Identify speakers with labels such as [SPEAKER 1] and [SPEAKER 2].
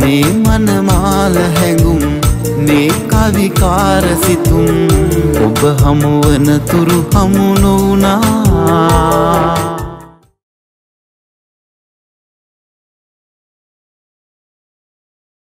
[SPEAKER 1] මේ මනමාල හැඟුම් මේ කවිකාර සිතුම්. ඔබ හමුවන තුරු හමු නොවුනා